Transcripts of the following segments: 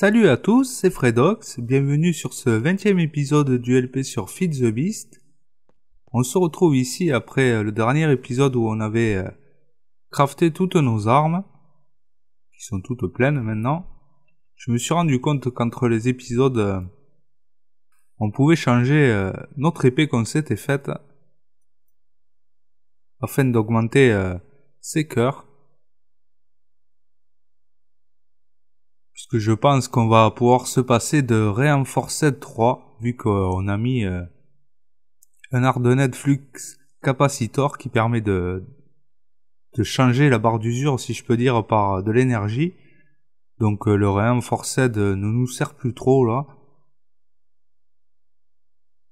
Salut à tous, c'est Fredox, bienvenue sur ce 20e épisode du LP sur Feed the Beast. On se retrouve ici après euh, le dernier épisode où on avait euh, crafté toutes nos armes, qui sont toutes pleines maintenant. Je me suis rendu compte qu'entre les épisodes, euh, on pouvait changer notre épée qu'on s'était faite afin d'augmenter ses cœurs. Puisque je pense qu'on va pouvoir se passer de Reinforced 3, vu qu'on a mis euh, un Hardened Flux Capacitor qui permet de, changer la barre d'usure, si je peux dire, par de l'énergie. Donc euh, le Reinforced ne nous sert plus trop là.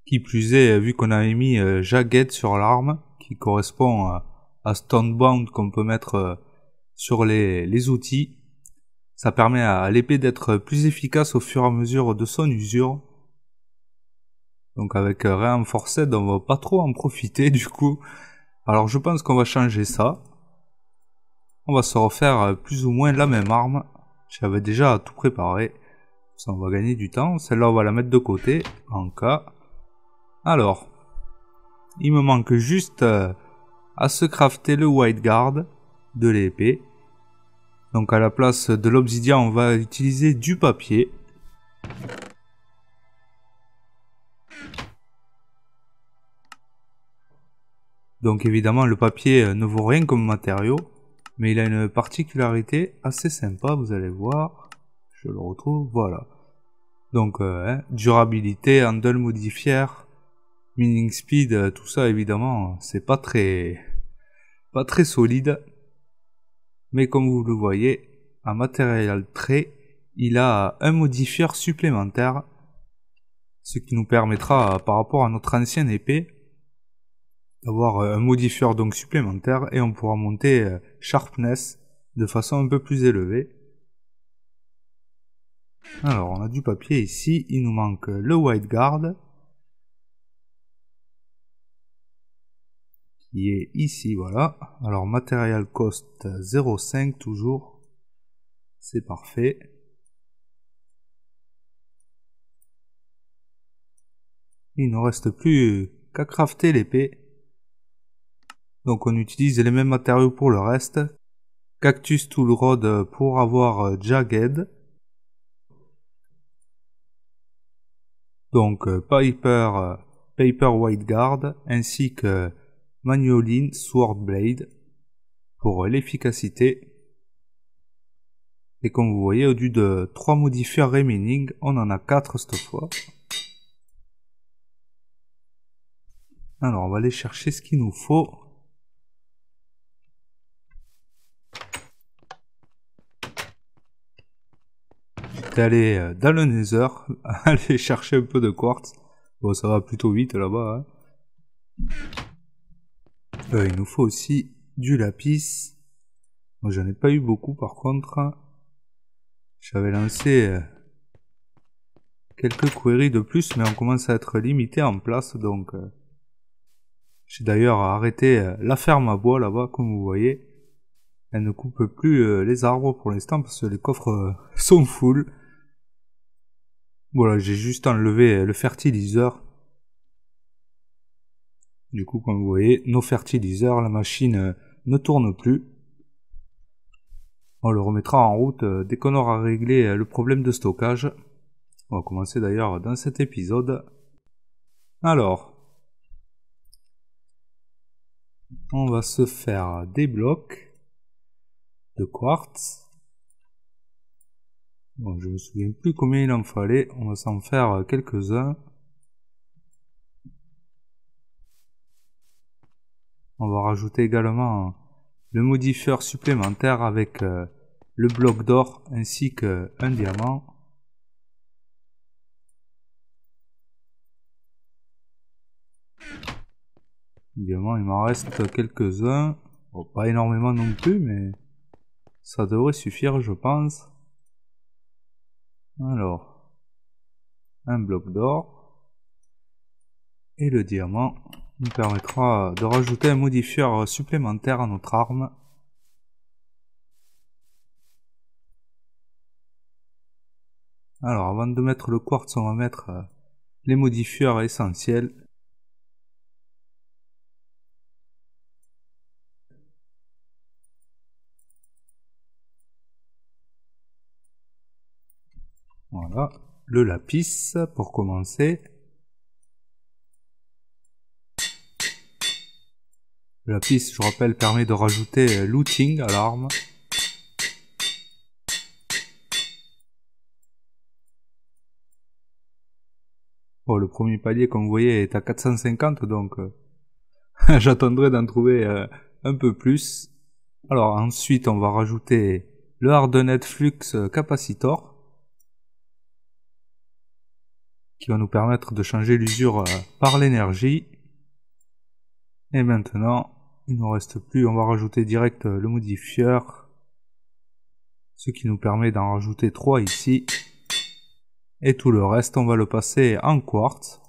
Qui plus est, vu qu'on avait mis euh, sur l'arme, qui correspond à, Stonebound qu'on peut mettre sur les, les outils, ça permet à l'épée d'être plus efficace au fur et à mesure de son usure. Donc avec Reinforced, on va pas trop en profiter du coup. Alors je pense qu'on va changer ça. On va se refaire plus ou moins la même arme. J'avais déjà tout préparé. Ça on va gagner du temps. Celle-là on va la mettre de côté en cas. Alors, il me manque juste euh, à se crafter le White Guard de l'épée. Donc à la place de l'obsidian, on va utiliser du papier. Donc évidemment, le papier ne vaut rien comme matériau, mais il a une particularité assez sympa, vous allez voir. Je le retrouve, voilà. Donc euh, hein, durabilité, handle modifier, mining speed, tout ça évidemment, c'est pas très solide mais comme vous le voyez, un matériel trait, il a un modifieur supplémentaire, ce qui nous permettra par rapport à notre ancienne épée d'avoir un modifieur donc supplémentaire et on pourra monter euh, sharpness de façon un peu plus élevée. Alors on a du papier ici, il nous manque le white guard est ici, voilà. Alors, matériel cost 0,5 toujours. C'est parfait. Il ne reste plus qu'à crafter l'épée. Donc on utilise les mêmes matériaux pour le reste. Cactus Tool Rod pour avoir Jagged. Donc Piper, Paper White Guard ainsi que Magnoline Swordblade pour l'efficacité. Et comme vous voyez, au lieu de 3 modifiers remaining, on en a 4 cette fois. Alors on va aller chercher ce qu'il nous faut. aller euh, dans le Nether, aller chercher un peu de quartz. Bon, ça va plutôt vite là-bas. Hein. Euh, il nous faut aussi du lapis. Moi, j'en ai pas eu beaucoup par contre. J'avais lancé euh, quelques queries de plus, mais on commence à être limité en place, donc euh, j'ai d'ailleurs arrêté la ferme à bois là-bas, comme vous voyez. Elle ne coupe plus les arbres pour l'instant parce que les coffres sont full. Voilà, j'ai juste enlevé le fertiliseur du coup, comme vous voyez, nos fertiliseurs, la machine euh, ne tourne plus. On le remettra en route euh, dès qu'on aura réglé euh, le problème de stockage. On va commencer d'ailleurs dans cet épisode. Alors, on va se faire des blocs de quartz. Bon, je me souviens plus combien il en fallait. On va s'en faire quelques-uns. On va rajouter également le modifieur supplémentaire avec euh, le bloc d'or ainsi qu'un diamant. Diamant, il m'en reste quelques-uns. pas énormément non plus, mais ça devrait suffire, je pense. Alors, un bloc d'or et le diamant nous permettra de rajouter un modifieur supplémentaire à notre arme. Alors, avant de mettre le quartz, on va mettre euh, les modifieurs essentiels. Voilà, le lapis pour commencer. Le lapis, je rappelle, permet de rajouter euh, looting à l'arme. Bon, le premier palier, comme vous voyez, est à 450, donc euh, j'attendrai d'en trouver euh, un peu plus. Alors ensuite, on va rajouter le Hardened Flux Capacitor, qui va nous permettre de changer l'usure par l'énergie. Et maintenant, il ne nous reste plus, on va rajouter direct le modifieur, ce qui nous permet d'en rajouter 3 ici. Et tout le reste, on va le passer en quartz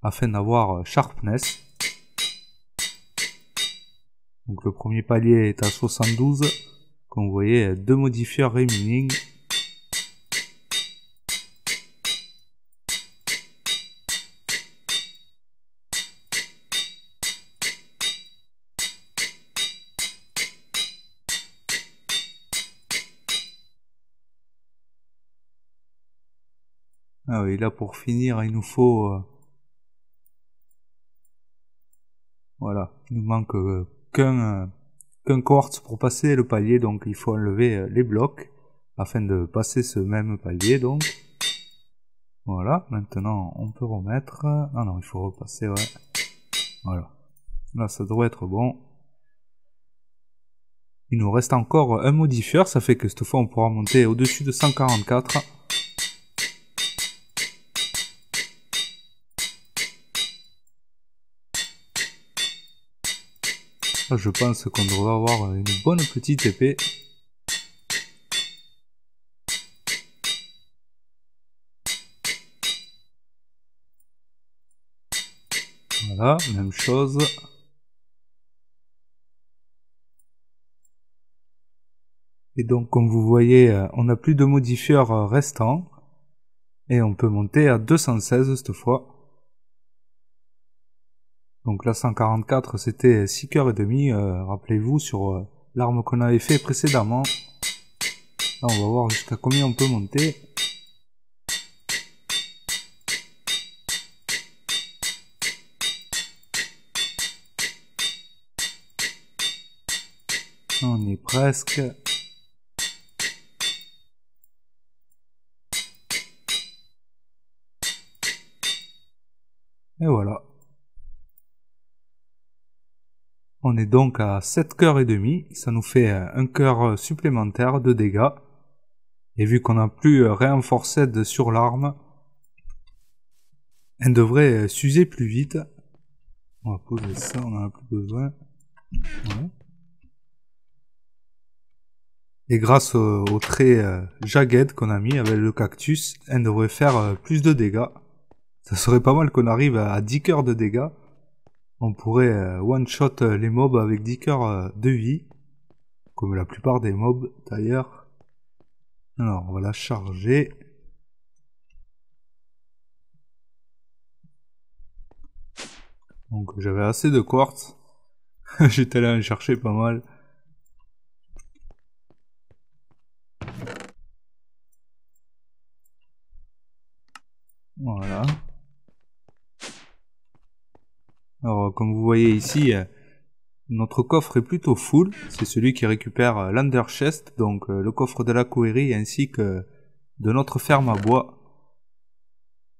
afin d'avoir euh, sharpness. Donc le premier palier est à 72. Comme vous voyez, deux modifieurs remining. Ah oui, là pour finir, il nous faut... Euh, voilà, il nous manque euh, qu'un euh, qu'un quartz pour passer le palier, donc il faut enlever les blocs afin de passer ce même palier, donc. Voilà, maintenant on peut remettre... Ah non, il faut repasser, ouais. Voilà. Là, ça devrait être bon. Il nous reste encore un modifieur, ça fait que cette fois on pourra monter au-dessus de 144. Je pense qu'on devrait avoir une bonne petite épée. Voilà, même chose. Et donc, comme vous voyez, euh, on n'a plus de modifieurs euh, restants. Et on peut monter à 216 cette fois. Donc là 144 c'était 6 cœurs et demi, euh, rappelez-vous sur euh, l'arme qu'on avait fait précédemment. Là on va voir jusqu'à combien on peut monter. On est presque. Et voilà. On est donc à 7 cœurs et demi, ça nous fait euh, un cœur supplémentaire de dégâts. Et vu qu'on n'a plus euh, renforcé sur l'arme, elle devrait euh, s'user plus vite. On va poser ça, on en a plus besoin. Et grâce au, trait jagged qu'on a mis avec le cactus, elle devrait faire plus de dégâts. Ça serait pas mal qu'on arrive à 10 cœurs de dégâts on pourrait euh, one-shot euh, les mobs avec 10 cœurs euh, de vie, comme la plupart des mobs d'ailleurs. Alors, on va la charger. Donc j'avais assez de quartz. J'étais allé en chercher pas mal. Voilà. Alors, comme vous voyez ici, euh, notre coffre est plutôt full. C'est celui qui récupère euh, l'Underchest, donc euh, le coffre de la Query, ainsi que de notre ferme à bois,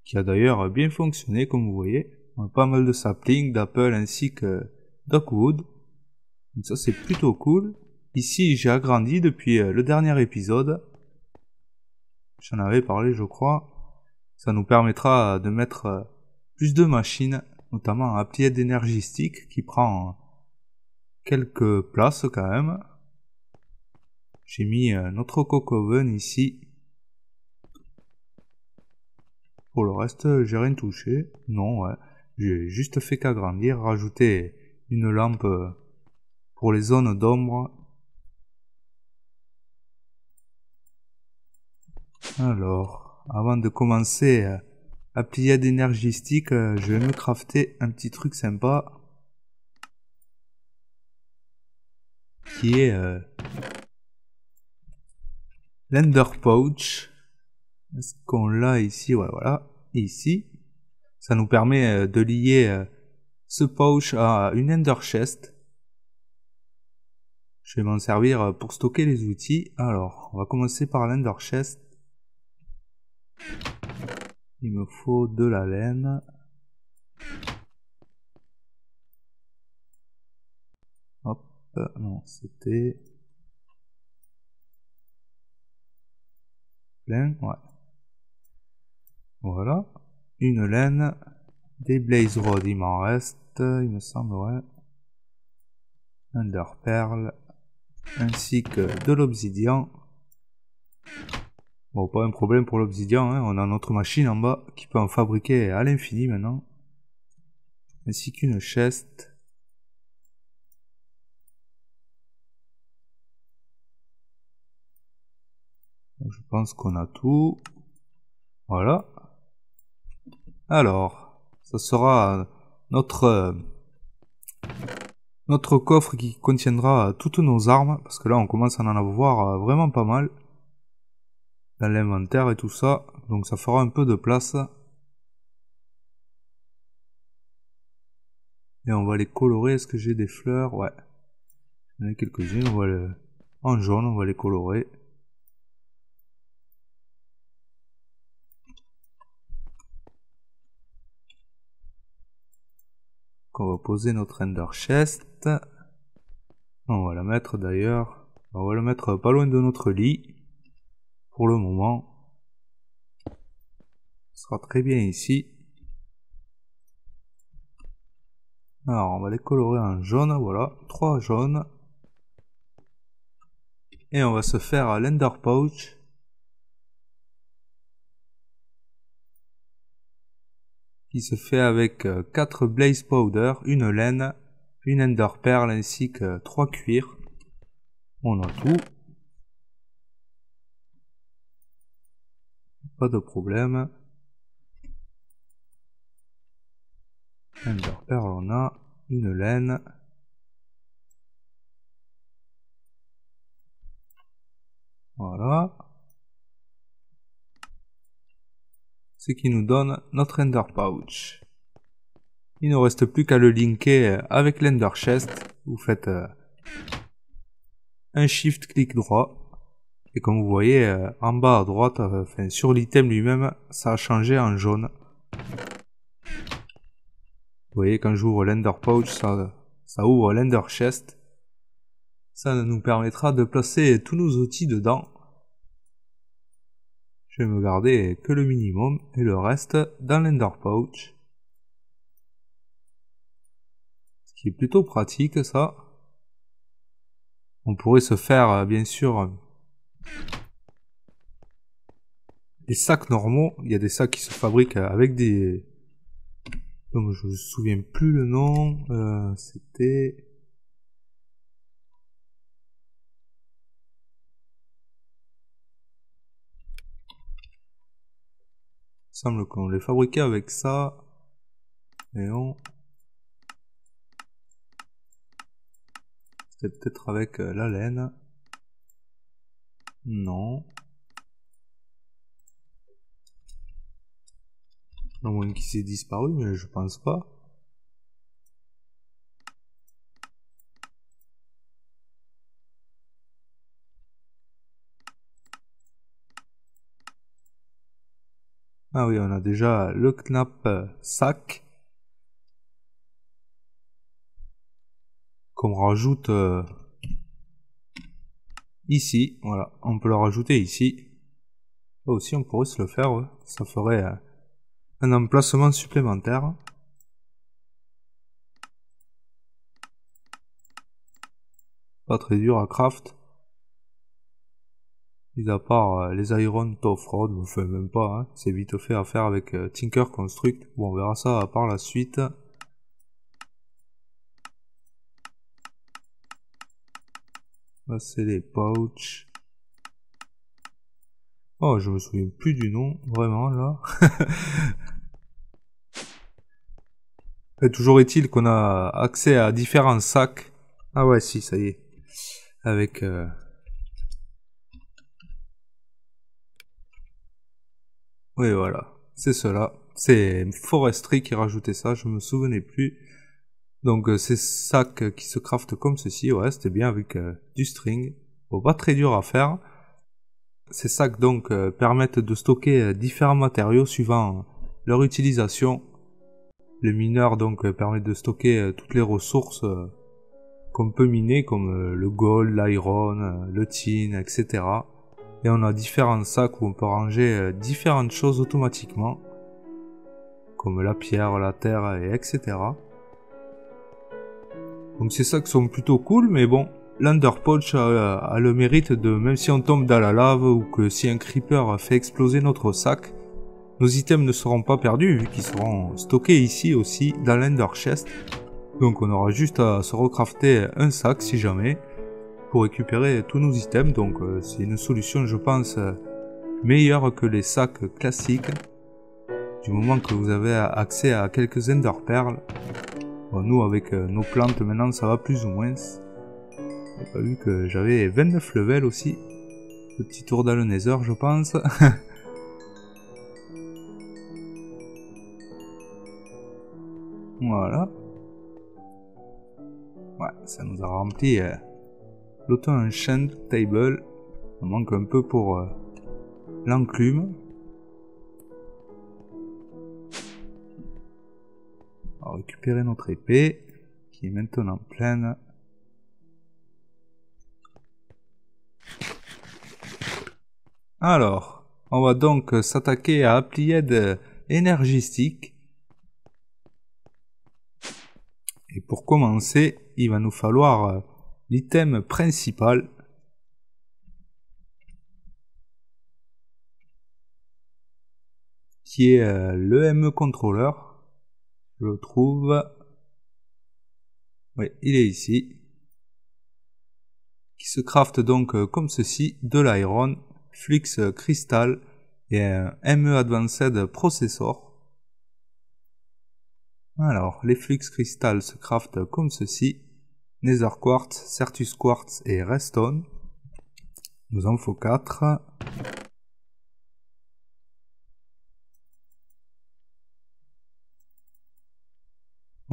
qui a d'ailleurs bien fonctionné, comme vous voyez. On a pas mal de saplings, d'apple, ainsi que d'oakwood. Donc ça, c'est plutôt cool. Ici, j'ai agrandi depuis le dernier épisode. J'en avais parlé, je crois. Ça nous permettra de mettre plus de machines notamment un plié d'énergistique qui prend quelques places quand même. J'ai mis notre cocoven ici. Pour le reste, j'ai rien touché. Non, ouais. J'ai juste fait qu'agrandir, rajouter une lampe pour les zones d'ombre. Alors, avant de commencer euh, plier d'énergie stick, euh, je vais me crafter un petit truc sympa. Qui est euh, l'Ender Pouch. Est-ce qu'on l'a ici? Ouais, voilà. Ici. Ça nous permet de lier ce pouch à une Ender Chest. Je vais m'en servir pour stocker les outils. Alors, on va commencer par l'Ender Chest. Il me faut de la laine. Hop, non, c'était... Plein, ouais. Voilà. Une laine. Des blaze rod, il m'en reste, il me semble, ouais. Under pearl. Ainsi que de l'obsidian. Bon, pas un problème pour l'obsidian, hein. on a notre machine en bas qui peut en fabriquer à l'infini maintenant. Ainsi qu'une chest. Je pense qu'on a tout. Voilà. Alors, ça sera notre notre coffre qui contiendra toutes nos armes parce que là on commence à en avoir vraiment pas mal dans l'inventaire et tout ça. Donc ça fera un peu de place. Et on va les colorer. Est-ce que j'ai des fleurs? Ouais. Il y en a quelques-unes. On va les... En jaune, on va les colorer. on va poser notre Ender Chest. On va la mettre d'ailleurs. On va la mettre pas loin de notre lit pour le moment. Sera très bien ici. Alors, on va les colorer en jaune, voilà, trois jaunes. Et on va se faire l'Ender Pouch. Qui se fait avec 4 euh, Blaze Powder, une laine, une Ender Pearl ainsi que 3 cuirs. On a tout. Pas de problème. Ender Pearl, on a une laine. Voilà. Ce qui nous donne notre Ender Pouch. Il ne reste plus qu'à le linker avec l'Ender Chest. Vous faites euh, un Shift clic droit et comme vous voyez, euh, en bas à droite, euh, enfin, sur l'item lui-même, ça a changé en jaune. Vous voyez, quand j'ouvre l'Ender Pouch, ça, ça ouvre l'Ender Chest. Ça nous permettra de placer tous nos outils dedans. Je vais me garder que le minimum et le reste dans l'Ender Pouch. Ce qui est plutôt pratique ça. On pourrait se faire euh, bien sûr les sacs normaux, il y a des sacs qui se fabriquent avec des... Donc je me souviens plus le nom, euh, c'était... Semble qu'on les fabriquait avec ça. Et on... C'était peut-être avec euh, la laine. Non. À moins qu'il s'est disparu, mais je pense pas. Ah oui, on a déjà le Knap sac. Qu'on rajoute euh, ici, voilà, on peut le rajouter ici. Là aussi, on pourrait se le faire, ça ferait euh, un emplacement supplémentaire. Pas très dur à craft. Mis à part euh, les Iron Tough Rod, enfin même pas, hein. c'est vite fait à faire avec euh, Tinker Construct. Bon, on verra ça par la suite. C'est les pouches. Oh, je me souviens plus du nom, vraiment, là. Et toujours est-il qu'on a accès à différents sacs. Ah ouais, si, ça y est. Avec... Euh... Oui, voilà. C'est cela. C'est Forestry qui rajoutait ça, je me souvenais plus. Donc euh, ces sacs qui se craftent comme ceci, ouais, c'était bien avec euh, du string. Bon, pas très dur à faire. Ces sacs donc euh, permettent de stocker différents matériaux suivant leur utilisation. Le mineur donc permet de stocker toutes les ressources qu'on peut miner comme le gold, l'iron, le tin, etc. Et on a différents sacs où on peut ranger différentes choses automatiquement comme la pierre, la terre, et etc. Donc ces sacs sont plutôt cool, mais bon, l'Underpouch a, le mérite de, même si on tombe dans la lave ou que si un creeper fait exploser notre sac, nos items ne seront pas perdus vu qu'ils seront stockés ici aussi dans l'Ender Chest. Donc on aura juste à se recrafter un sac si jamais pour récupérer tous nos items. Donc euh, c'est une solution je pense meilleure que les sacs classiques. Du moment que vous avez accès à quelques Ender Pearls. Bon, nous, avec euh, nos plantes, maintenant, ça va plus ou moins. J'ai pas vu que j'avais 29 levels aussi. petit tour dans le Nether, je pense. voilà. Ouais, ça nous a rempli euh, l'auto-enchant table. On manque un peu pour euh, l'enclume. On va récupérer notre épée, qui est maintenant pleine. Alors, on va donc s'attaquer à Applied énergistique. Et pour commencer, il va nous falloir l'item principal. Qui est euh, l'EM Controller je le trouve. Oui, il est ici. Qui se craft donc euh, comme ceci, de l'iron, flux crystal et un ME Advanced Processor. Alors, les flux crystal se craftent comme ceci. Nether Quartz, Certus Quartz et Redstone. Nous en faut 4.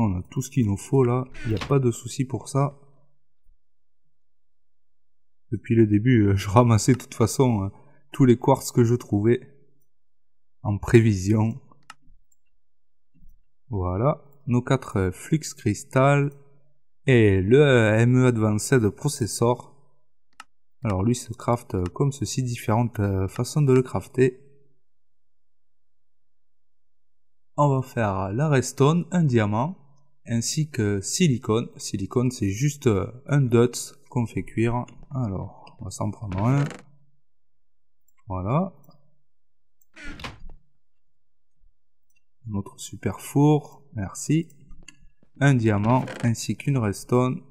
On a tout ce qu'il nous faut là, il n'y a pas de souci pour ça. Depuis le début, euh, je ramassais de toute façon euh, tous les quartz que je trouvais en prévision. Voilà, nos quatre euh, flux cristal et le ME Advanced Processor. Alors lui se craft comme ceci, différentes façons de le crafter. On va faire la redstone, un diamant, ainsi que silicone. Silicone, c'est juste euh, un dots qu'on fait cuire. Alors, on va s'en prendre un. Voilà. Notre super four, merci. Un diamant ainsi qu'une redstone.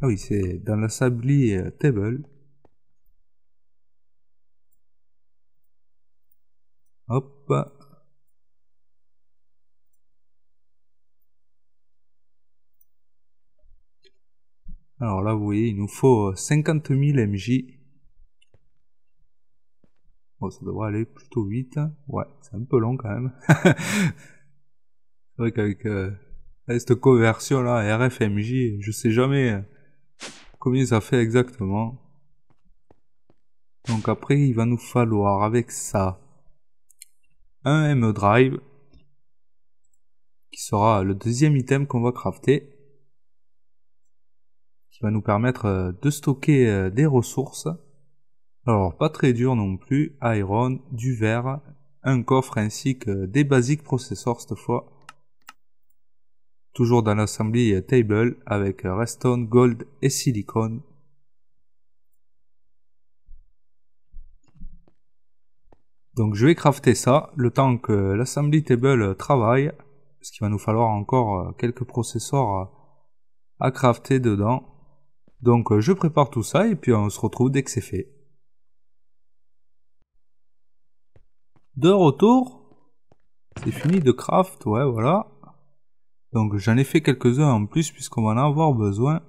Ah oui, c'est dans la sabli euh, table. Hop. Alors là, vous voyez, il nous faut 50 000 MJ. Bon, ça devrait aller plutôt vite. Ouais, c'est un peu long quand même. c'est vrai qu'avec euh, cette conversion là, RFMJ, je sais jamais euh, combien ça fait exactement. Donc après, il va nous falloir avec ça un ME Drive qui sera le deuxième item qu'on va crafter qui va nous permettre euh, de stocker euh, des ressources. Alors pas très dur non plus iron du verre un coffre ainsi que des basiques processors cette fois. Toujours dans l'assembly table avec redstone gold et silicone Donc je vais crafter ça le temps que l'assembly table travaille. parce qu'il va nous falloir encore quelques processeurs à crafter dedans. Donc je prépare tout ça et puis on se retrouve dès que c'est fait. De retour, c'est fini de craft, ouais voilà. Donc j'en ai fait quelques-uns en plus puisqu'on va en avoir besoin.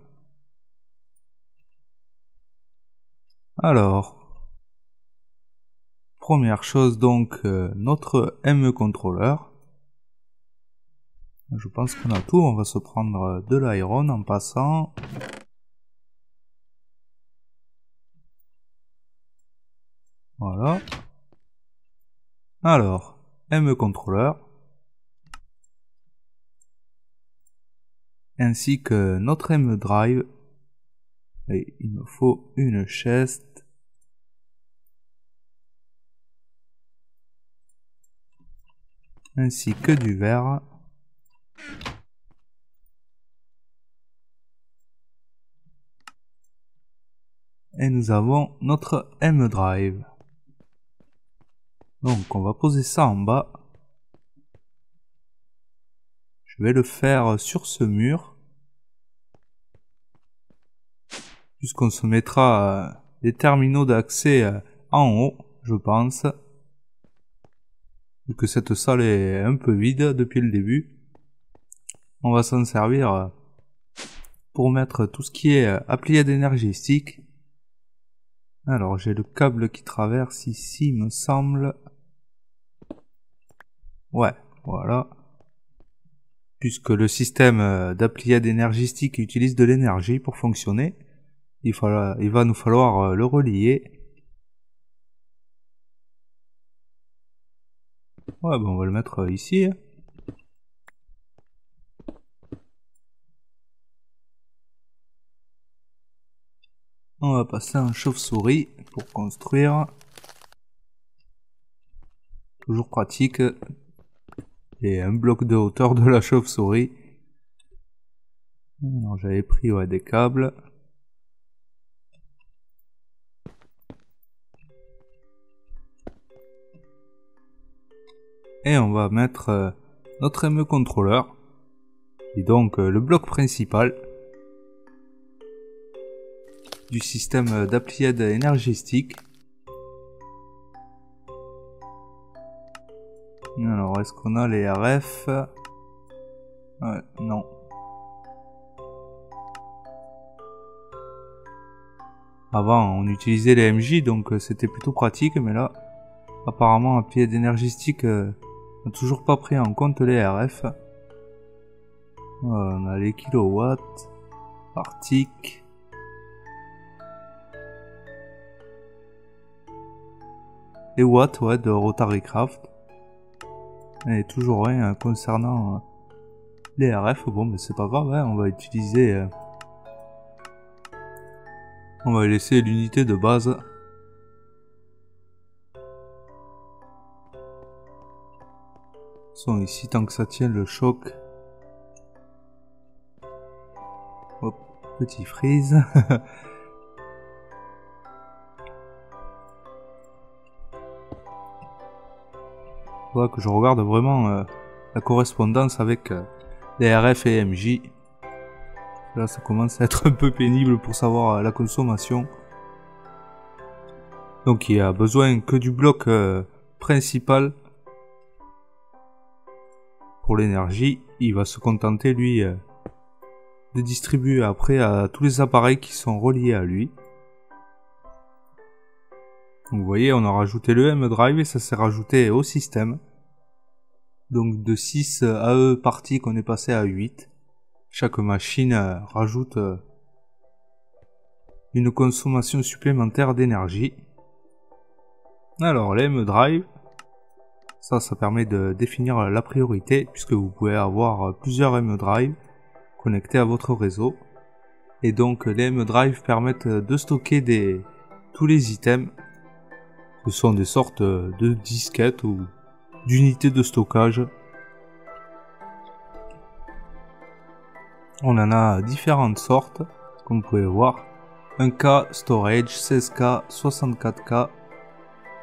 Alors, première chose donc, euh, notre ME contrôleur. Je pense qu'on a tout, on va se prendre de l'iron en passant. Voilà. Alors, ME contrôleur. Ainsi que notre ME drive. Et il me faut une chaise ainsi que du verre. Et nous avons notre M-Drive. Donc on va poser ça en bas. Je vais le faire sur ce mur. Puisqu'on se mettra les terminaux d'accès en haut, je pense que cette salle est un peu vide depuis le début. On va s'en servir euh, pour mettre tout ce qui est euh, applié énergétique. Alors j'ai le câble qui traverse ici, me semble. Ouais, voilà. Puisque le système euh, d'appliade énergétique utilise de l'énergie pour fonctionner, il va nous falloir le relier Ouais, ben on va le mettre euh, ici. Hein. On va passer un chauve-souris pour construire. Toujours pratique. Et un bloc de hauteur de la chauve-souris. J'avais pris ouais, des câbles. Et on va mettre euh, notre ME contrôleur et donc euh, le bloc principal du système d'appliade énergétique. Alors, est-ce qu'on a les RF Non. Avant, on utilisait les MJ, donc euh, c'était plutôt pratique, mais là, apparemment, appliade énergétique toujours pas pris en compte les RF. On a les kilowatts par tick. Les watts ouais, de Rotary Craft. Et toujours rien concernant euh, les RF. Bon, mais c'est pas grave, hein, on va utiliser. Euh, on va laisser l'unité de base sont ici tant que ça tient le choc. Hop, petit freeze. Faudra que je regarde vraiment euh, la correspondance avec euh, les RF et MJ. Là, ça commence à être un peu pénible pour savoir euh, la consommation. Donc, il y a besoin que du bloc principal l'énergie, il va se contenter lui euh, de distribuer après à tous les appareils qui sont reliés à lui. vous voyez, on a rajouté le M-Drive et ça s'est rajouté au système. Donc de 6 AE parties qu'on est passé à 8. Chaque machine euh, rajoute euh, une consommation supplémentaire d'énergie. Alors, l'M Drive, ça, ça permet de définir la priorité puisque vous pouvez avoir plusieurs M-Drive connectés à votre réseau. Et donc les M-Drive permettent de stocker des, tous les items. Ce sont des sortes de disquettes ou d'unités de stockage. On en a différentes sortes, comme vous pouvez voir. 1K storage, 16K, 64K,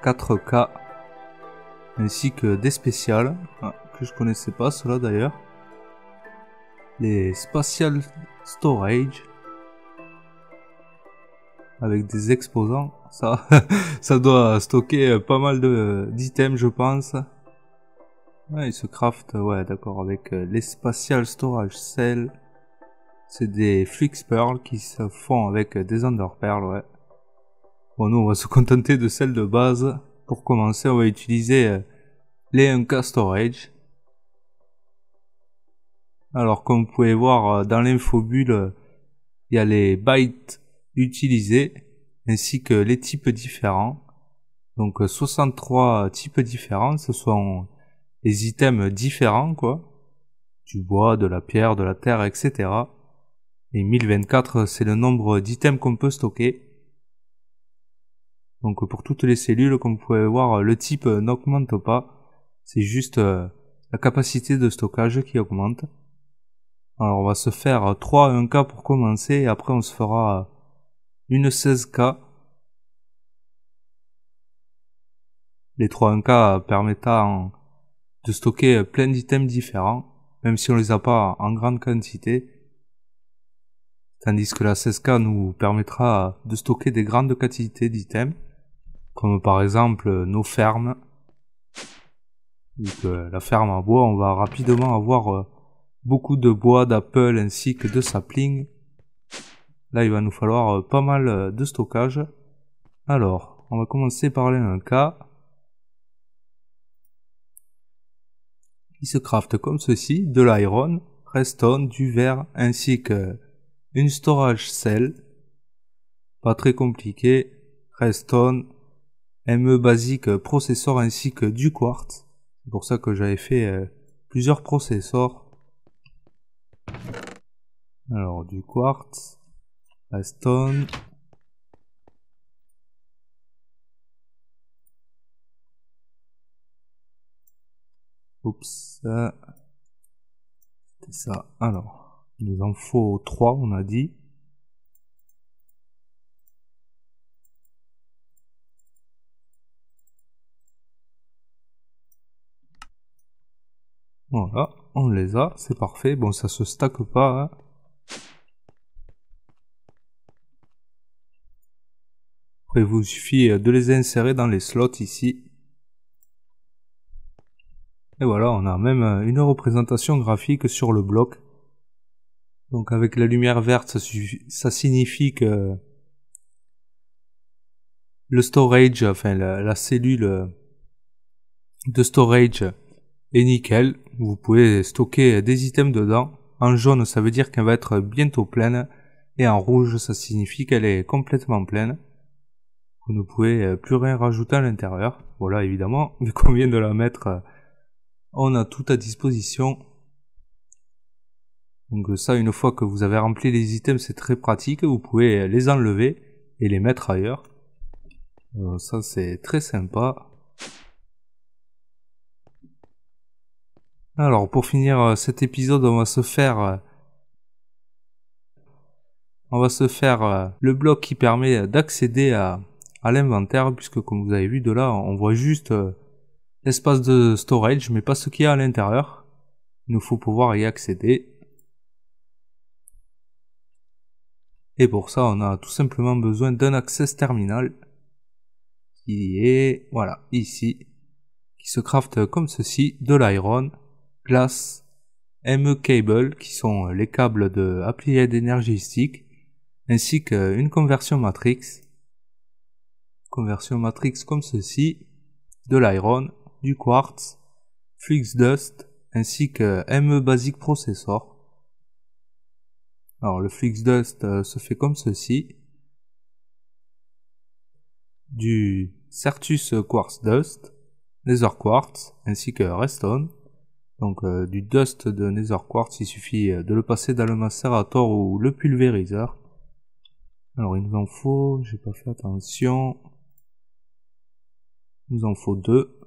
4K, ainsi que des spéciales, que je connaissais pas, cela d'ailleurs. Les Spatial Storage. Avec des exposants. Ça, ça doit stocker pas mal d'items, je pense. Ouais, il se craft, ouais, d'accord, avec euh, les Spatial Storage Cell. C'est des Flix Pearl qui se font avec des Under Pearl, ouais. Bon, nous, on va se contenter de celles de base. Pour commencer, on va utiliser euh, les 1K Storage. Alors, comme vous pouvez voir euh, dans l'infobule, il y a les bytes utilisés, ainsi que les types différents. Donc, 63 types différents, ce sont les items différents, quoi. Du bois, de la pierre, de la terre, etc. Et 1024, c'est le nombre d'items qu'on peut stocker. Donc pour toutes les cellules, comme vous pouvez voir, le type n'augmente pas. C'est juste euh, la capacité de stockage qui augmente. Alors on va se faire 3 1K pour commencer et après on se fera une 16K. Les 3 1K permettant de stocker plein d'items différents, même si on les a pas en grande quantité. Tandis que la 16K nous permettra de stocker des grandes quantités d'items, comme par exemple nos fermes. Donc, la ferme à bois, on va rapidement avoir euh, beaucoup de bois, d'apple ainsi que de sapling. Là, il va nous falloir euh, pas mal euh, de stockage. Alors, on va commencer par les 1K. Il se craft comme ceci, de l'iron, redstone, du verre ainsi que une storage cell, pas très compliqué, Redstone, ME basique processeur ainsi que du quartz. C'est pour ça que j'avais fait euh, plusieurs processeurs. Alors du quartz, Redstone. Oups, c'était ça. Alors. Il nous en faut 3, on a dit. Voilà, on les a, c'est parfait. Bon, ça se stack pas. Hein. Après, il vous suffit de les insérer dans les slots ici. Et voilà, on a même une représentation graphique sur le bloc. Donc avec la lumière verte, ça, signifie que le storage, enfin la, cellule de storage est nickel. Vous pouvez stocker des items dedans. En jaune, ça veut dire qu'elle va être bientôt pleine. Et en rouge, ça signifie qu'elle est complètement pleine. Vous ne pouvez plus rien rajouter à l'intérieur. Voilà, évidemment, vu qu'on vient de la mettre, on a tout à disposition. Donc ça, une fois que vous avez rempli les items, c'est très pratique. Vous pouvez les enlever et les mettre ailleurs. Euh, ça, c'est très sympa. Alors, pour finir euh, cet épisode, on va se faire... Euh, on va se faire le bloc qui permet d'accéder à, à l'inventaire, puisque comme vous avez vu de là, on voit juste l'espace de storage, mais pas ce qu'il y a à l'intérieur. Il nous faut pouvoir y accéder. Et pour ça, on a tout simplement besoin d'un access terminal qui est, voilà, ici, qui se craft comme ceci, de l'iron, glass, ME cable, qui sont les câbles de applied énergistique, ainsi qu'une conversion matrix, conversion matrix comme ceci, de l'iron, du quartz, flux dust, ainsi que ME basic processor, alors le Flix Dust euh, se fait comme ceci. Du Certus Quartz Dust, Nether Quartz, ainsi que Redstone. Donc euh, du Dust de Nether Quartz, il suffit euh, de le passer dans le macérator ou le pulvériseur. Alors il nous en faut, j'ai pas fait attention. Il nous en faut deux.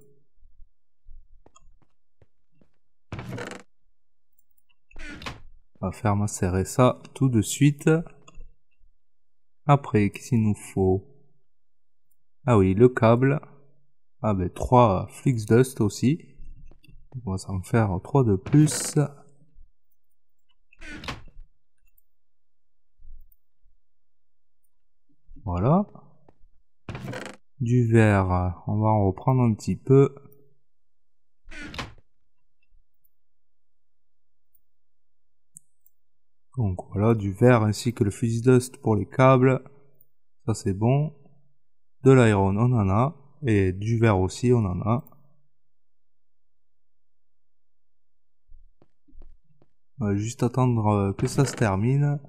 On va faire macérer ça tout de suite. Après, qu'est-ce qu'il nous faut? Ah oui, le câble. Ah ben, trois Flix Dust aussi. On va s'en faire 3 de plus. Voilà. Du verre, on va en reprendre un petit peu. Donc voilà, du verre ainsi que le fuse dust pour les câbles. Ça c'est bon. De l'iron, on en a. Et du verre aussi, on en a. On va juste attendre euh, que ça se termine.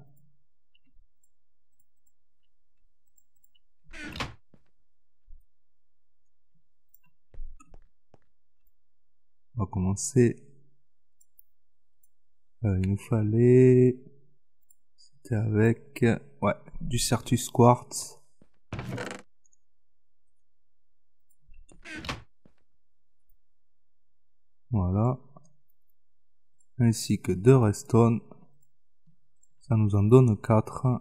On va commencer. Euh, il nous fallait... C'était avec... Ouais, du Certus Quartz. Voilà. Ainsi que deux redstone. Ça nous en donne 4.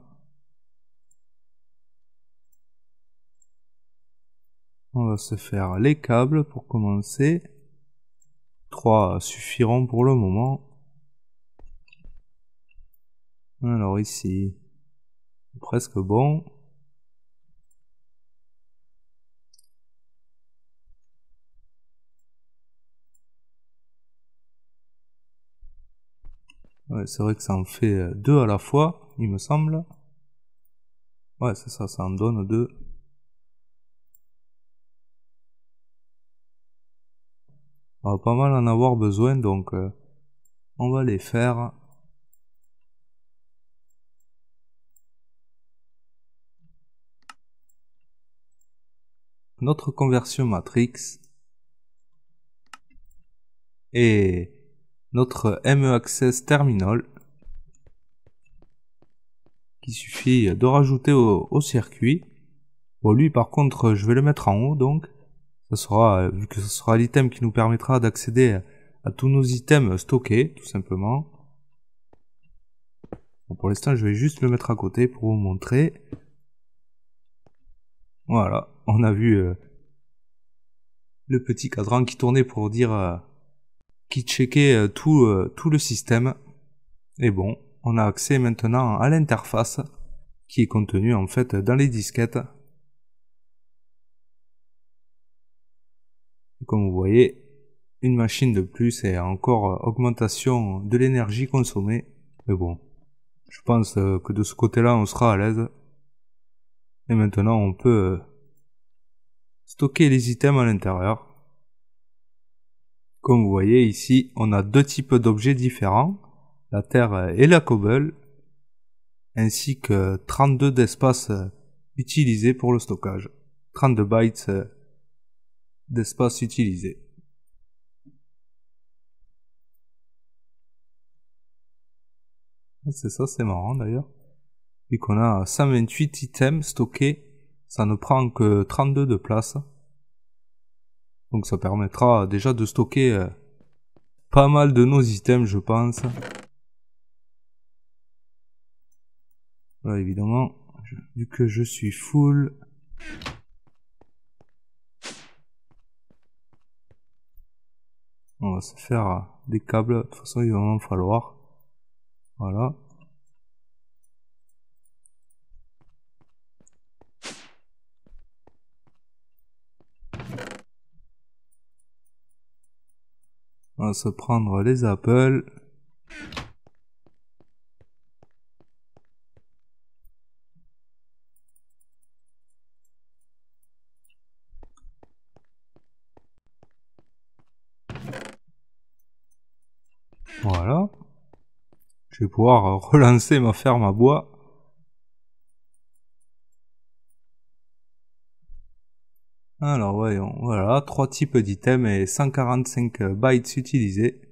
On va se faire les câbles pour commencer. 3 suffiront pour le moment. Alors ici, presque bon. Ouais, c'est vrai que ça en fait euh, deux à la fois, il me semble. Ouais, c'est ça, ça en donne deux. On va pas mal en avoir besoin, donc euh, on va les faire. Notre conversion matrix et notre ME Access Terminal qui suffit de rajouter au, circuit. Bon lui par contre je vais le mettre en haut donc ça sera vu que ce sera l'item qui nous permettra d'accéder à tous nos items stockés tout simplement. pour l'instant je vais juste le mettre à côté pour vous montrer. Voilà, on a vu euh, le petit cadran qui tournait pour dire euh, qui checkait euh, tout, euh, tout le système. Et bon, on a accès maintenant à l'interface qui est contenue en fait dans les disquettes. comme vous voyez, une machine de plus et encore augmentation de l'énergie consommée. Mais bon, je pense euh, que de ce côté-là, on sera à l'aise. Et maintenant, on peut stocker les items à l'intérieur. Comme vous voyez ici, on a deux types d'objets différents, la Terre et la Cobble, ainsi que 32 d'espace utilisés pour le stockage. 32 bytes d'espace utilisé. C'est ça, c'est marrant d'ailleurs. Vu qu'on a 128 items stockés, ça ne prend que 32 de place. Donc ça permettra déjà de stocker euh, pas mal de nos items, je pense. Là, évidemment, vu que je suis full. On va se faire des câbles, de toute façon il va en falloir. Voilà. On va se prendre les apples. Voilà. Je vais pouvoir relancer ma ferme à bois. Alors voyons, voilà, trois types d'items et 145 bytes utilisés.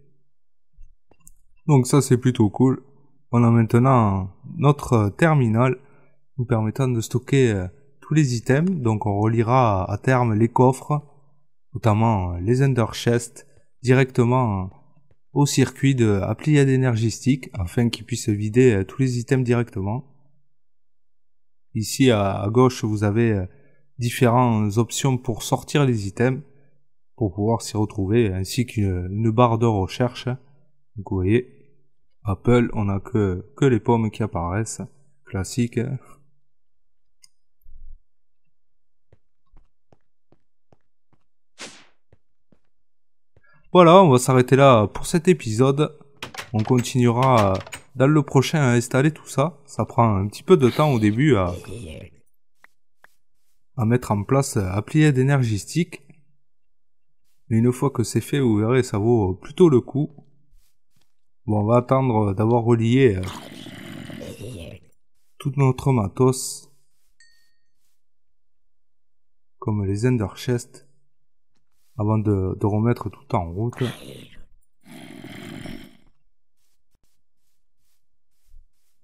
Donc ça c'est plutôt cool. On a maintenant notre terminal nous permettant de stocker euh, tous les items. Donc on relira à terme les coffres, notamment les Ender Chest, directement au circuit de Applied Energy Stick afin qu'il puisse vider euh, tous les items directement. Ici à gauche vous avez euh, différentes options pour sortir les items. pour pouvoir s'y retrouver, ainsi qu'une barre de recherche. Donc vous voyez, Apple, on a que, que les pommes qui apparaissent, classique. Voilà, on va s'arrêter là pour cet épisode. On continuera dans le prochain à installer tout ça. Ça prend un petit peu de temps au début à, à mettre en place Applied d'énergie stick. Mais une fois que c'est fait, vous verrez, ça vaut plutôt le coup. Bon, on va attendre d'avoir relié euh, tout notre matos. Comme les Ender Chest. Avant de, de remettre tout en route.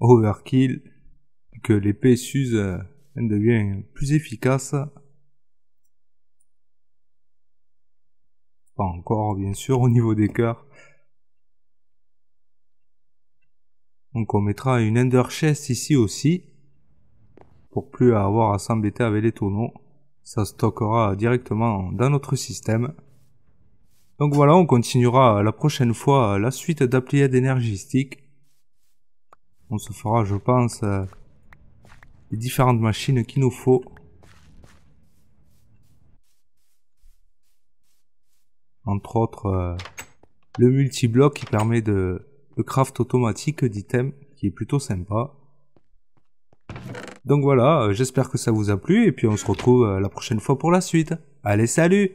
Overkill. Que l'épée s'use, euh, devient plus efficace. Pas encore, bien sûr, au niveau des cœurs. Donc on mettra une Ender Chest ici aussi. Pour plus avoir à s'embêter avec les tonneaux. Ça stockera directement dans notre système. Donc voilà, on continuera la prochaine fois la suite d'Applied d'énergie On se fera, je pense, les différentes machines qu'il nous faut. Entre autres, euh, le multi-bloc qui permet de, de craft automatique d'items, qui est plutôt sympa. Donc voilà, euh, j'espère que ça vous a plu, et puis on se retrouve euh, la prochaine fois pour la suite. Allez, salut